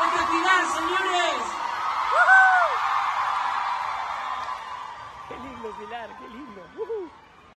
es retirar, señores. ¡Qué lindo, Pilar! ¡Qué lindo!